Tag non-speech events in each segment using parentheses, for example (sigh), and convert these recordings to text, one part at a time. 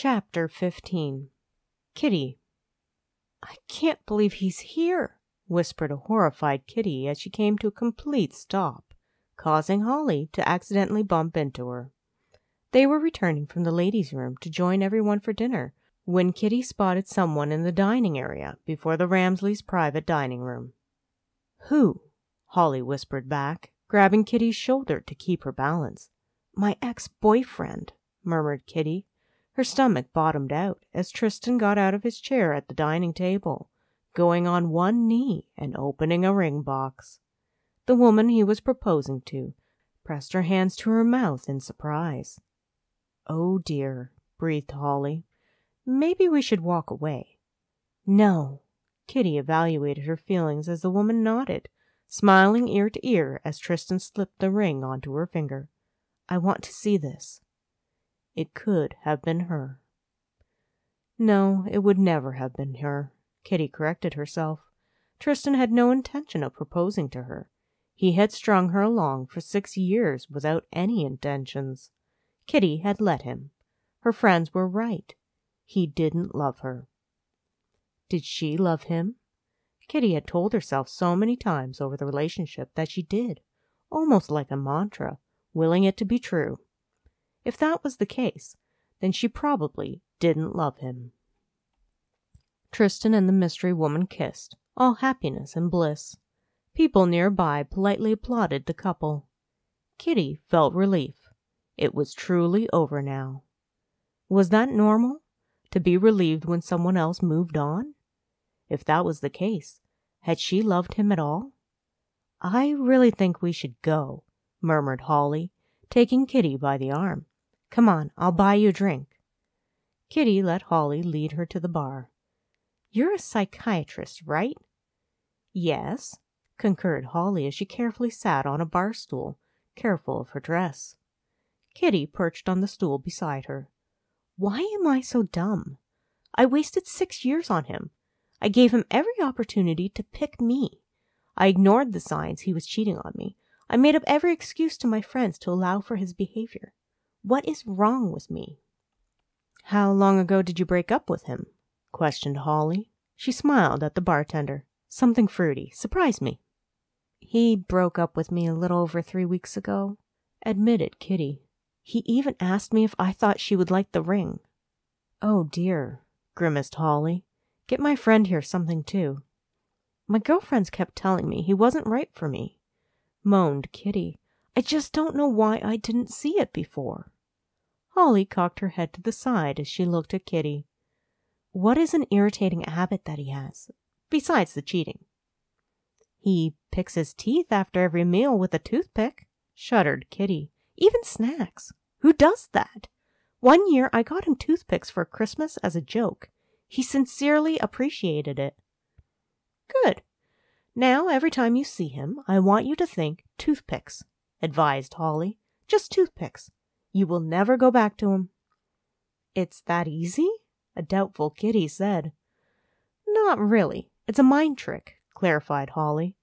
Chapter 15 Kitty I can't believe he's here, whispered a horrified Kitty as she came to a complete stop, causing Holly to accidentally bump into her. They were returning from the ladies' room to join everyone for dinner when Kitty spotted someone in the dining area before the Ramsleys' private dining room. Who? Holly whispered back, grabbing Kitty's shoulder to keep her balance. My ex boyfriend, murmured Kitty. Her stomach bottomed out as Tristan got out of his chair at the dining table, going on one knee and opening a ring box. The woman he was proposing to pressed her hands to her mouth in surprise. Oh dear, breathed Holly. Maybe we should walk away. No. Kitty evaluated her feelings as the woman nodded, smiling ear to ear as Tristan slipped the ring onto her finger. I want to see this. It could have been her. No, it would never have been her. Kitty corrected herself. Tristan had no intention of proposing to her. He had strung her along for six years without any intentions. Kitty had let him. Her friends were right. He didn't love her. Did she love him? Kitty had told herself so many times over the relationship that she did, almost like a mantra, willing it to be true. If that was the case, then she probably didn't love him. Tristan and the mystery woman kissed, all happiness and bliss. People nearby politely applauded the couple. Kitty felt relief. It was truly over now. Was that normal? To be relieved when someone else moved on? If that was the case, had she loved him at all? I really think we should go, murmured Holly, taking Kitty by the arm. Come on, I'll buy you a drink. Kitty let Holly lead her to the bar. You're a psychiatrist, right? Yes, concurred Holly as she carefully sat on a bar stool, careful of her dress. Kitty perched on the stool beside her. Why am I so dumb? I wasted six years on him. I gave him every opportunity to pick me. I ignored the signs he was cheating on me. I made up every excuse to my friends to allow for his behavior. What is wrong with me? How long ago did you break up with him? questioned Holly. She smiled at the bartender. Something fruity. Surprised me. He broke up with me a little over three weeks ago, admitted Kitty. He even asked me if I thought she would like the ring. Oh dear, grimaced Holly. Get my friend here something too. My girlfriends kept telling me he wasn't right for me moaned Kitty. I just don't know why I didn't see it before. Holly cocked her head to the side as she looked at Kitty. What is an irritating habit that he has, besides the cheating? He picks his teeth after every meal with a toothpick, shuddered Kitty. Even snacks. Who does that? One year I got him toothpicks for Christmas as a joke. He sincerely appreciated it. Good. Now, every time you see him, I want you to think toothpicks, advised Holly. Just toothpicks. You will never go back to him. It's that easy? A doubtful Kitty said. Not really. It's a mind trick, clarified Holly.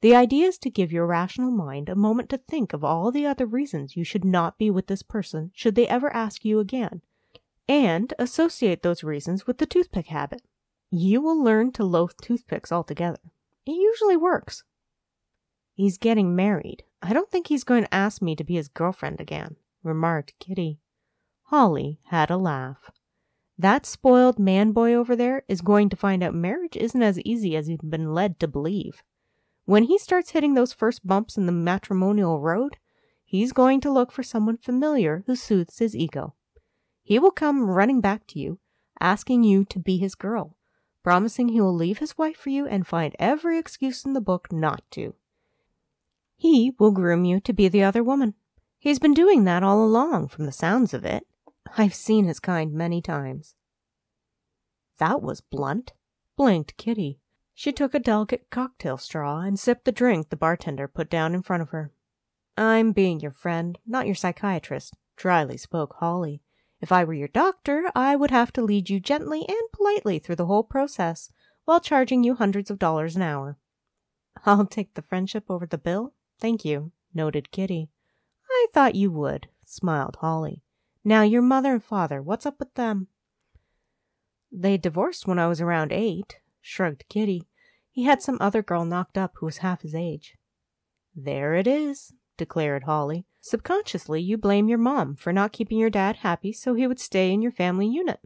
The idea is to give your rational mind a moment to think of all the other reasons you should not be with this person should they ever ask you again, and associate those reasons with the toothpick habit. You will learn to loathe toothpicks altogether. It usually works. He's getting married. I don't think he's going to ask me to be his girlfriend again, remarked Kitty. Holly had a laugh. That spoiled man boy over there is going to find out marriage isn't as easy as he's been led to believe. When he starts hitting those first bumps in the matrimonial road, he's going to look for someone familiar who soothes his ego. He will come running back to you, asking you to be his girl, promising he will leave his wife for you and find every excuse in the book not to. He will groom you to be the other woman. He's been doing that all along, from the sounds of it. I've seen his kind many times. That was blunt, blinked Kitty. She took a delicate cocktail straw and sipped the drink the bartender put down in front of her. I'm being your friend, not your psychiatrist, dryly spoke Holly. If I were your doctor, I would have to lead you gently and politely through the whole process while charging you hundreds of dollars an hour. I'll take the friendship over the bill. Thank you, noted Kitty. I thought you would, smiled Holly. Now, your mother and father, what's up with them? They divorced when I was around eight, shrugged Kitty. He had some other girl knocked up who was half his age. There it is, declared Holly. Subconsciously, you blame your mom for not keeping your dad happy so he would stay in your family unit.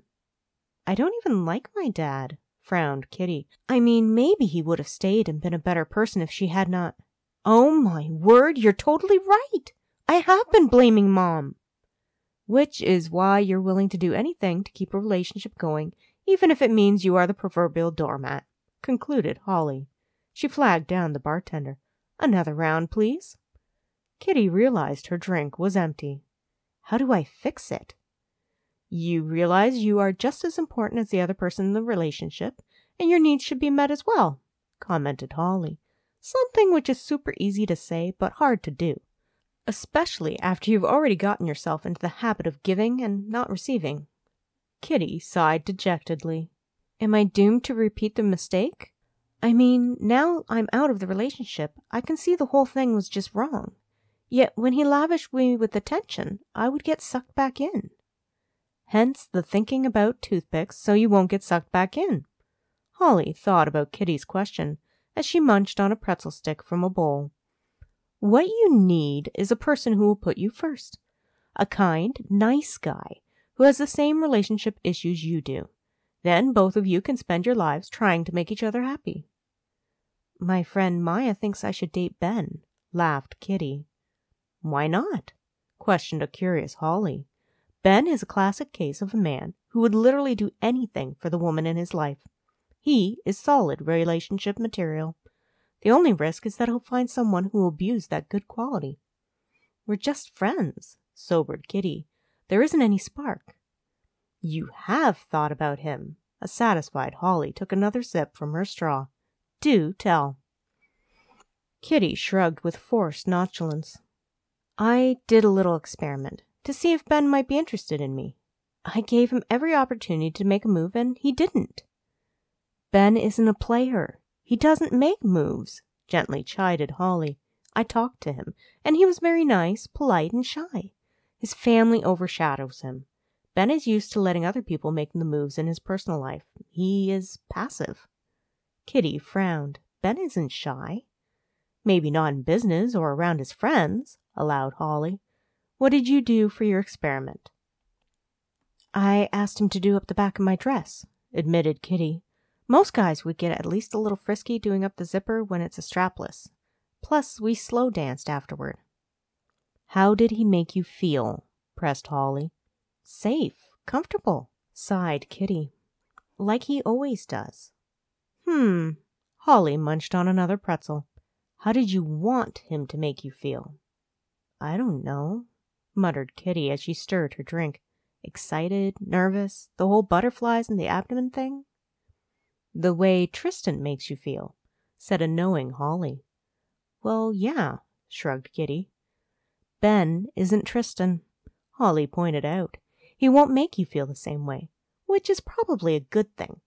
I don't even like my dad, frowned Kitty. I mean, maybe he would have stayed and been a better person if she had not. Oh my word, you're totally right. I have been blaming mom. Which is why you're willing to do anything to keep a relationship going, even if it means you are the proverbial doormat, concluded Holly. She flagged down the bartender. Another round, please. Kitty realized her drink was empty. How do I fix it? You realize you are just as important as the other person in the relationship, and your needs should be met as well, commented Holly. Something which is super easy to say, but hard to do, especially after you've already gotten yourself into the habit of giving and not receiving. Kitty sighed dejectedly. Am I doomed to repeat the mistake? I mean, now I'm out of the relationship, I can see the whole thing was just wrong. Yet when he lavished me with attention, I would get sucked back in. Hence the thinking about toothpicks so you won't get sucked back in. Holly thought about Kitty's question as she munched on a pretzel stick from a bowl. What you need is a person who will put you first. A kind, nice guy who has the same relationship issues you do. Then both of you can spend your lives trying to make each other happy. My friend Maya thinks I should date Ben, laughed Kitty. Why not? questioned a curious Holly. Ben is a classic case of a man who would literally do anything for the woman in his life. He is solid relationship material. The only risk is that he'll find someone who will abuse that good quality. We're just friends, sobered Kitty. There isn't any spark. You have thought about him. A satisfied Holly took another sip from her straw. Do tell. Kitty shrugged with forced nonchalance. I did a little experiment to see if Ben might be interested in me. I gave him every opportunity to make a move, and he didn't. Ben isn't a player. He doesn't make moves, gently chided Holly. I talked to him, and he was very nice, polite, and shy. His family overshadows him. Ben is used to letting other people make the moves in his personal life. He is passive. Kitty frowned. Ben isn't shy. Maybe not in business or around his friends, allowed Holly. What did you do for your experiment? I asked him to do up the back of my dress, admitted Kitty. Most guys would get at least a little frisky doing up the zipper when it's a strapless. Plus, we slow danced afterward. How did he make you feel? pressed Holly. Safe, comfortable, sighed Kitty. Like he always does. Hmm. Holly munched on another pretzel. How did you want him to make you feel? I don't know, muttered Kitty as she stirred her drink. Excited, nervous, the whole butterflies in the abdomen thing? The way Tristan makes you feel, said a knowing Holly. Well, yeah, shrugged Kitty. Ben isn't Tristan, Holly pointed out. He won't make you feel the same way, which is probably a good thing.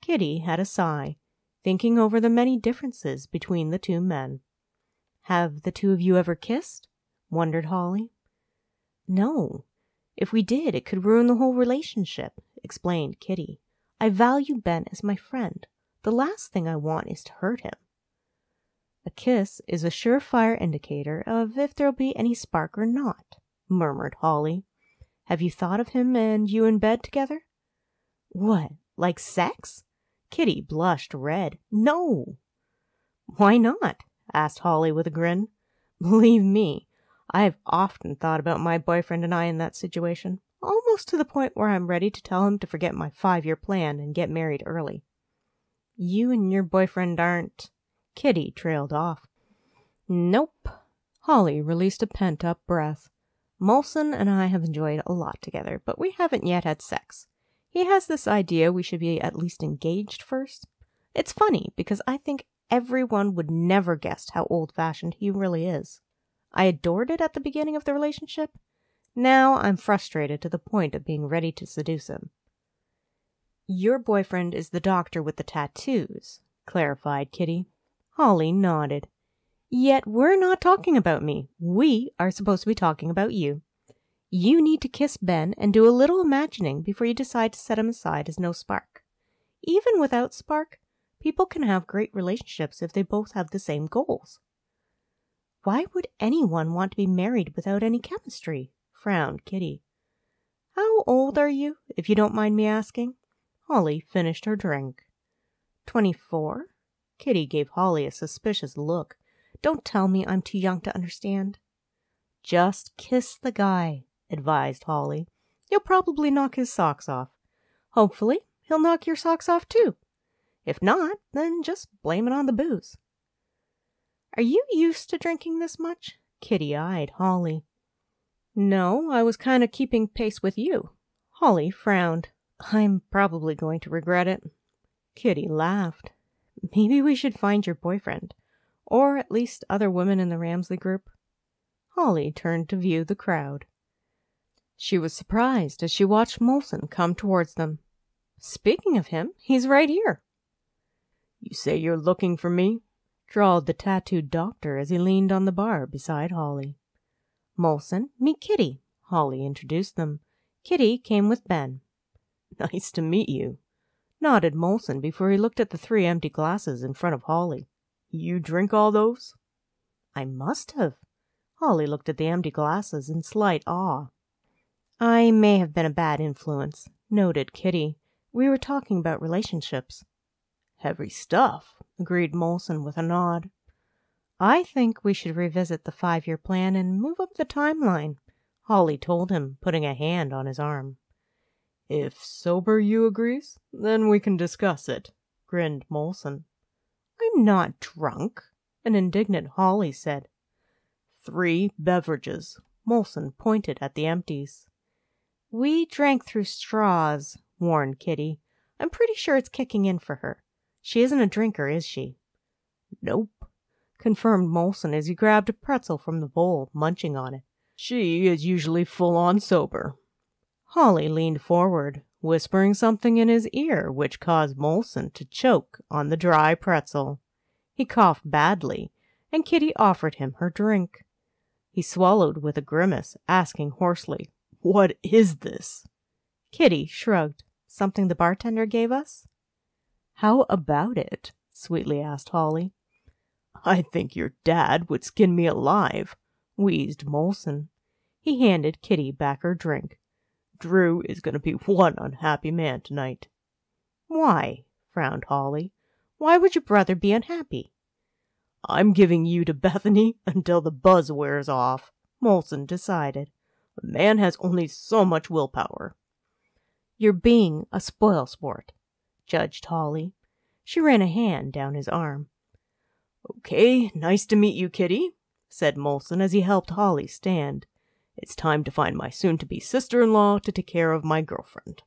Kitty had a sigh, thinking over the many differences between the two men. Have the two of you ever kissed? wondered Holly. No. If we did, it could ruin the whole relationship, explained Kitty. I value Ben as my friend. The last thing I want is to hurt him. A kiss is a surefire indicator of if there'll be any spark or not, murmured Holly. Have you thought of him and you in bed together? What, like sex? Kitty blushed red. No. Why not? asked Holly with a grin. Believe me, I've often thought about my boyfriend and I in that situation, almost to the point where I'm ready to tell him to forget my five year plan and get married early. You and your boyfriend aren't. Kitty trailed off. Nope. Holly released a pent up breath. Molson and I have enjoyed a lot together, but we haven't yet had sex. He has this idea we should be at least engaged first. It's funny because I think everyone would never guess how old fashioned he really is. I adored it at the beginning of the relationship. Now I'm frustrated to the point of being ready to seduce him. Your boyfriend is the doctor with the tattoos, clarified Kitty. Holly nodded. Yet we're not talking about me. We are supposed to be talking about you. You need to kiss Ben and do a little imagining before you decide to set him aside as no spark. Even without spark, people can have great relationships if they both have the same goals. Why would anyone want to be married without any chemistry? Frowned Kitty. How old are you, if you don't mind me asking? Holly finished her drink. Twenty-four? Kitty gave Holly a suspicious look. Don't tell me I'm too young to understand. Just kiss the guy, advised Holly. You'll probably knock his socks off. Hopefully, he'll knock your socks off too. If not, then just blame it on the booze. Are you used to drinking this much? Kitty eyed Holly. No, I was kind of keeping pace with you. Holly frowned. I'm probably going to regret it. Kitty laughed. Maybe we should find your boyfriend, or at least other women in the Ramsley group. Holly turned to view the crowd. She was surprised as she watched Molson come towards them. Speaking of him, he's right here. You say you're looking for me? drawled the tattooed doctor as he leaned on the bar beside Holly. Molson, meet Kitty. Holly introduced them. Kitty came with Ben. (laughs) Nice to meet you, nodded Molson before he looked at the three empty glasses in front of Holly. You drink all those? I must have. Holly looked at the empty glasses in slight awe. I may have been a bad influence, noted Kitty. We were talking about relationships. Heavy stuff, agreed Molson with a nod. I think we should revisit the five year plan and move up the timeline, Holly told him, putting a hand on his arm. If sober you agrees, then we can discuss it, grinned Molson. I'm not drunk, an indignant Holly said. Three beverages. Molson pointed at the empties. We drank through straws, warned Kitty. I'm pretty sure it's kicking in for her. She isn't a drinker, is she? Nope, confirmed Molson as he grabbed a pretzel from the bowl, munching on it. She is usually full on sober. Holly leaned forward, whispering something in his ear which caused Molson to choke on the dry pretzel. He coughed badly, and Kitty offered him her drink. He swallowed with a grimace, asking hoarsely, What is this? Kitty shrugged. Something the bartender gave us? How about it? sweetly asked Holly. I think your dad would skin me alive, wheezed Molson. He handed Kitty back her drink. Drew is going to be one unhappy man tonight. Why? frowned Holly. Why would your brother be unhappy? I'm giving you to Bethany until the buzz wears off, Molson decided. A man has only so much willpower. You're being a spoil sport, judged Holly. She ran a hand down his arm. Okay, nice to meet you, Kitty, said Molson as he helped Holly stand. It's time to find my soon to be sister in law to take care of my girlfriend.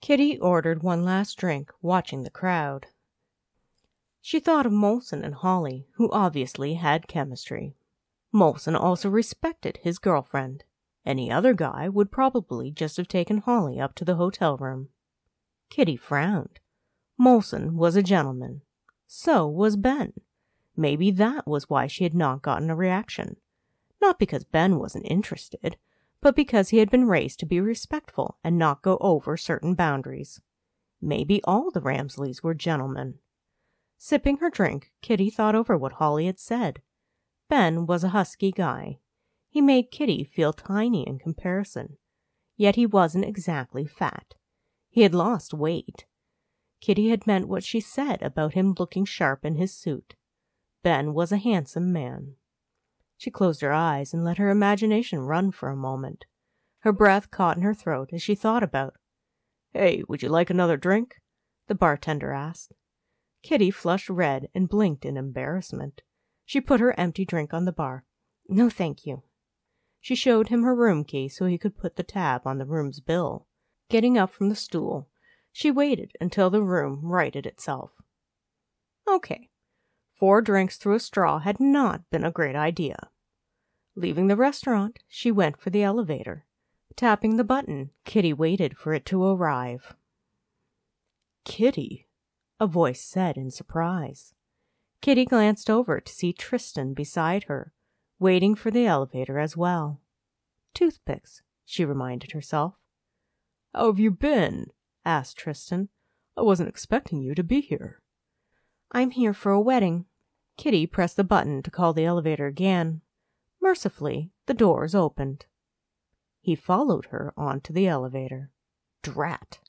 Kitty ordered one last drink, watching the crowd. She thought of Molson and Holly, who obviously had chemistry. Molson also respected his girlfriend. Any other guy would probably just have taken Holly up to the hotel room. Kitty frowned. Molson was a gentleman. So was Ben. Maybe that was why she had not gotten a reaction not because Ben wasn't interested, but because he had been raised to be respectful and not go over certain boundaries. Maybe all the Ramsleys were gentlemen. Sipping her drink, Kitty thought over what Holly had said. Ben was a husky guy. He made Kitty feel tiny in comparison. Yet he wasn't exactly fat. He had lost weight. Kitty had meant what she said about him looking sharp in his suit. Ben was a handsome man. She closed her eyes and let her imagination run for a moment. Her breath caught in her throat as she thought about. Hey, would you like another drink? The bartender asked. Kitty flushed red and blinked in embarrassment. She put her empty drink on the bar. No, thank you. She showed him her room key so he could put the tab on the room's bill. Getting up from the stool, she waited until the room righted itself. Okay, four drinks through a straw had not been a great idea. Leaving the restaurant, she went for the elevator. Tapping the button, Kitty waited for it to arrive. Kitty, a voice said in surprise. Kitty glanced over to see Tristan beside her, waiting for the elevator as well. Toothpicks, she reminded herself. How have you been? Asked Tristan. I wasn't expecting you to be here. I'm here for a wedding. Kitty pressed the button to call the elevator again. Mercifully, the doors opened. He followed her onto the elevator. Drat!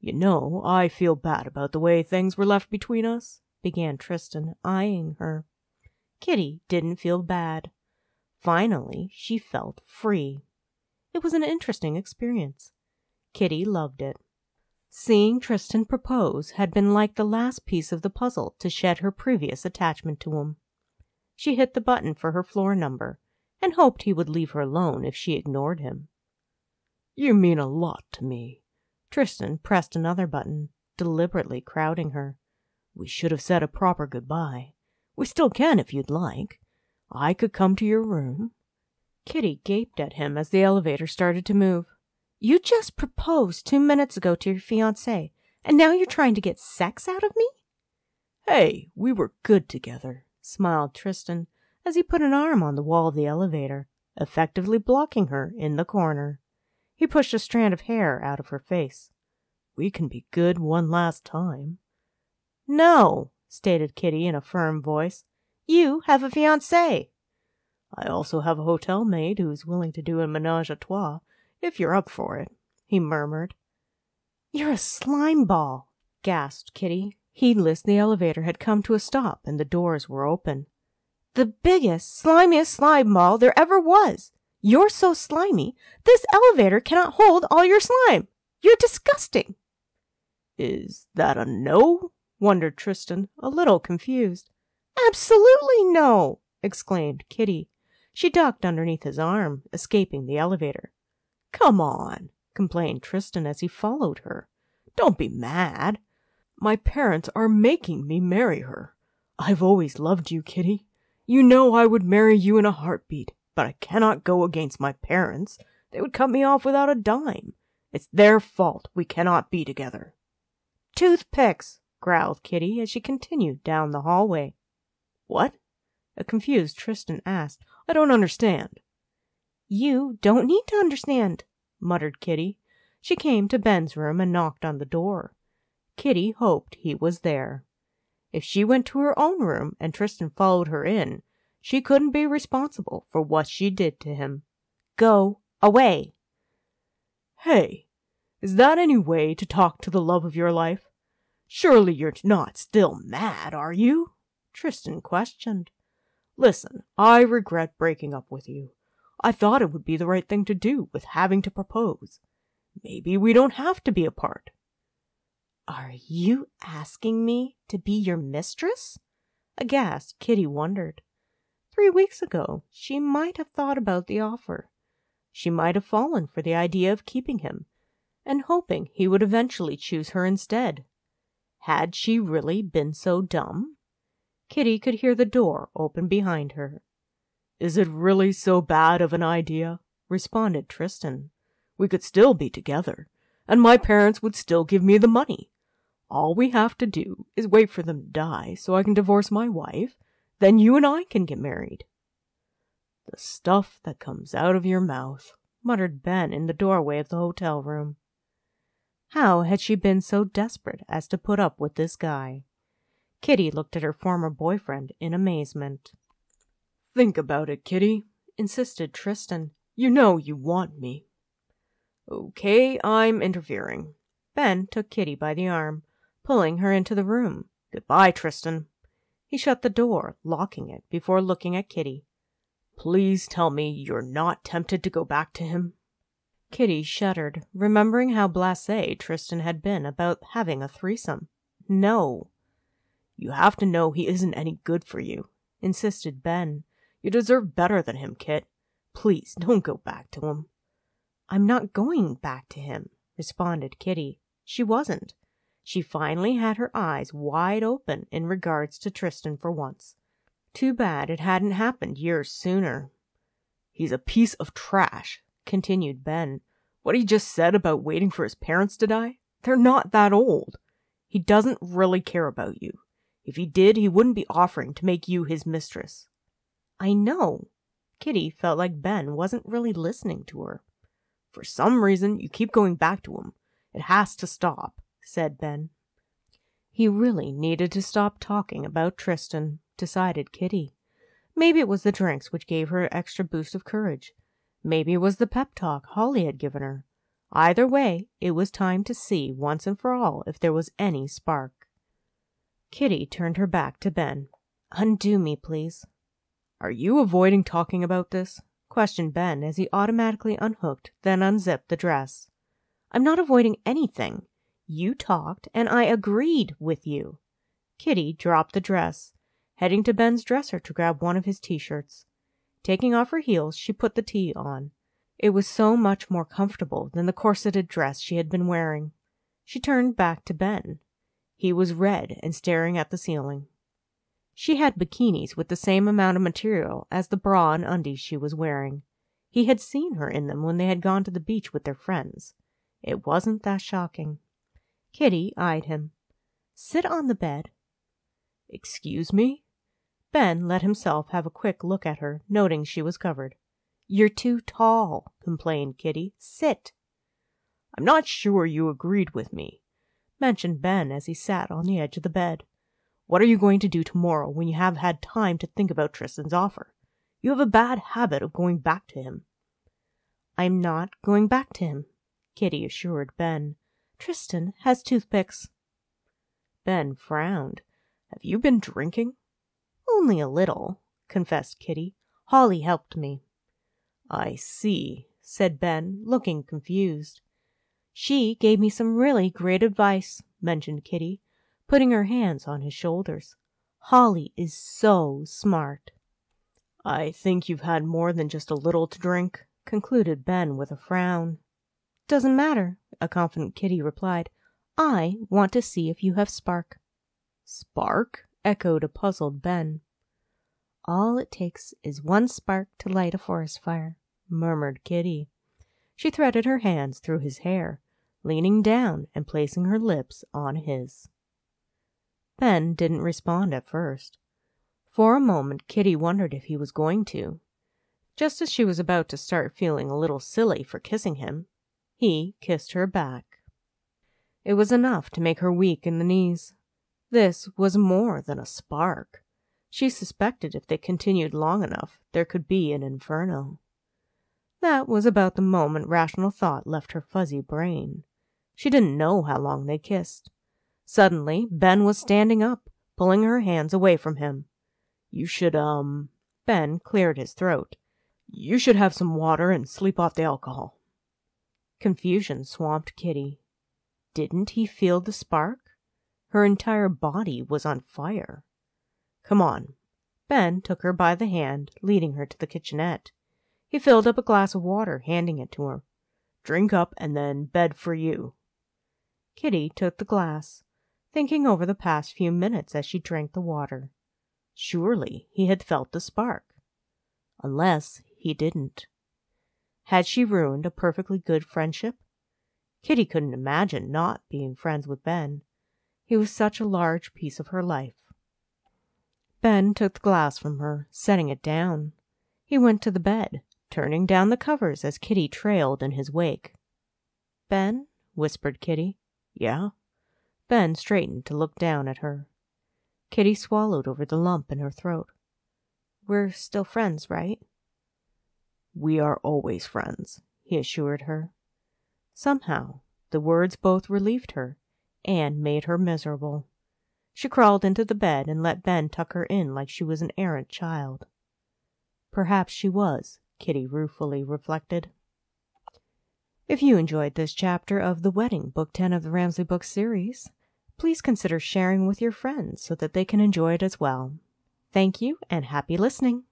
You know, I feel bad about the way things were left between us, began Tristan, eyeing her. Kitty didn't feel bad. Finally, she felt free. It was an interesting experience. Kitty loved it. Seeing Tristan propose had been like the last piece of the puzzle to shed her previous attachment to him. She hit the button for her floor number and hoped he would leave her alone if she ignored him. You mean a lot to me. Tristan pressed another button, deliberately crowding her. We should have said a proper goodbye. We still can if you'd like. I could come to your room. Kitty gaped at him as the elevator started to move. You just proposed two minutes ago to your fiancé, and now you're trying to get sex out of me? Hey, we were good together, smiled Tristan as he put an arm on the wall of the elevator, effectively blocking her in the corner. He pushed a strand of hair out of her face. We can be good one last time. No, stated Kitty in a firm voice. You have a fiancé. I also have a hotel maid who's willing to do a menage a trois if you're up for it, he murmured. You're a slime ball, gasped Kitty, heedless the elevator had come to a stop and the doors were open. The biggest, slimiest slime ball there ever was. You're so slimy, this elevator cannot hold all your slime. You're disgusting. Is that a no? wondered Tristan, a little confused. Absolutely no, exclaimed Kitty. She ducked underneath his arm, escaping the elevator. Come on, complained Tristan as he followed her. Don't be mad. My parents are making me marry her. I've always loved you, Kitty. You know I would marry you in a heartbeat, but I cannot go against my parents. They would cut me off without a dime. It's their fault we cannot be together. Toothpicks, growled Kitty as she continued down the hallway. What? A confused Tristan asked. I don't understand. You don't need to understand, muttered Kitty. She came to Ben's room and knocked on the door. Kitty hoped he was there. If she went to her own room and Tristan followed her in, she couldn't be responsible for what she did to him. Go away. Hey, is that any way to talk to the love of your life? Surely you're not still mad, are you? Tristan questioned. Listen, I regret breaking up with you. I thought it would be the right thing to do with having to propose. Maybe we don't have to be apart. Are you asking me to be your mistress? Aghast, Kitty wondered. Three weeks ago, she might have thought about the offer. She might have fallen for the idea of keeping him, and hoping he would eventually choose her instead. Had she really been so dumb? Kitty could hear the door open behind her. Is it really so bad of an idea? responded Tristan. We could still be together, and my parents would still give me the money. All we have to do is wait for them to die so I can divorce my wife. Then you and I can get married. The stuff that comes out of your mouth, muttered Ben in the doorway of the hotel room. How had she been so desperate as to put up with this guy? Kitty looked at her former boyfriend in amazement. Think about it, Kitty, insisted Tristan. You know you want me. Okay, I'm interfering. Ben took Kitty by the arm, pulling her into the room. Goodbye, Tristan. He shut the door, locking it before looking at Kitty. Please tell me you're not tempted to go back to him. Kitty shuddered, remembering how blasé Tristan had been about having a threesome. No. You have to know he isn't any good for you, insisted Ben, you deserve better than him, Kit. Please don't go back to him. I'm not going back to him, responded Kitty. She wasn't. She finally had her eyes wide open in regards to Tristan for once. Too bad it hadn't happened years sooner. He's a piece of trash, continued Ben. What he just said about waiting for his parents to die? They're not that old. He doesn't really care about you. If he did, he wouldn't be offering to make you his mistress. I know. Kitty felt like Ben wasn't really listening to her. For some reason, you keep going back to him. It has to stop, said Ben. He really needed to stop talking about Tristan, decided Kitty. Maybe it was the drinks which gave her extra boost of courage. Maybe it was the pep talk Holly had given her. Either way, it was time to see once and for all if there was any spark. Kitty turned her back to Ben. Undo me, please. Are you avoiding talking about this? questioned Ben as he automatically unhooked, then unzipped the dress. I'm not avoiding anything. You talked, and I agreed with you. Kitty dropped the dress, heading to Ben's dresser to grab one of his t shirts. Taking off her heels, she put the tee on. It was so much more comfortable than the corseted dress she had been wearing. She turned back to Ben. He was red and staring at the ceiling. She had bikinis with the same amount of material as the bra and undies she was wearing. He had seen her in them when they had gone to the beach with their friends. It wasn't that shocking. Kitty eyed him. Sit on the bed. Excuse me? Ben let himself have a quick look at her, noting she was covered. You're too tall, complained Kitty. Sit. I'm not sure you agreed with me, mentioned Ben as he sat on the edge of the bed. What are you going to do tomorrow when you have had time to think about Tristan's offer? You have a bad habit of going back to him. I'm not going back to him, Kitty assured Ben. Tristan has toothpicks. Ben frowned. Have you been drinking? Only a little, confessed Kitty. Holly helped me. I see, said Ben, looking confused. She gave me some really great advice, mentioned Kitty, putting her hands on his shoulders. Holly is so smart. I think you've had more than just a little to drink, concluded Ben with a frown. Doesn't matter, a confident Kitty replied. I want to see if you have spark. Spark? echoed a puzzled Ben. All it takes is one spark to light a forest fire, murmured Kitty. She threaded her hands through his hair, leaning down and placing her lips on his. Ben didn't respond at first. For a moment, Kitty wondered if he was going to. Just as she was about to start feeling a little silly for kissing him, he kissed her back. It was enough to make her weak in the knees. This was more than a spark. She suspected if they continued long enough, there could be an inferno. That was about the moment rational thought left her fuzzy brain. She didn't know how long they kissed. Suddenly, Ben was standing up, pulling her hands away from him. You should, um. Ben cleared his throat. You should have some water and sleep off the alcohol. Confusion swamped Kitty. Didn't he feel the spark? Her entire body was on fire. Come on. Ben took her by the hand, leading her to the kitchenette. He filled up a glass of water, handing it to her. Drink up and then bed for you. Kitty took the glass, thinking over the past few minutes as she drank the water. Surely he had felt the spark. Unless he didn't. Had she ruined a perfectly good friendship? Kitty couldn't imagine not being friends with Ben. He was such a large piece of her life. Ben took the glass from her, setting it down. He went to the bed, turning down the covers as Kitty trailed in his wake. Ben, whispered Kitty. Yeah? Ben straightened to look down at her. Kitty swallowed over the lump in her throat. We're still friends, right? We are always friends, he assured her. Somehow, the words both relieved her and made her miserable. She crawled into the bed and let Ben tuck her in like she was an errant child. Perhaps she was, Kitty ruefully reflected. If you enjoyed this chapter of The Wedding, Book 10 of the Ramsley Book series, please consider sharing with your friends so that they can enjoy it as well. Thank you and happy listening.